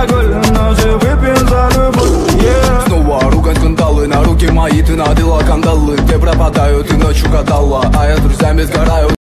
алкоголь Но же выпьем за любовь yeah. Снова ругань скандалы На руки мои ты надела кандалы Где пропадают и ночью катала А я друзьями сгораю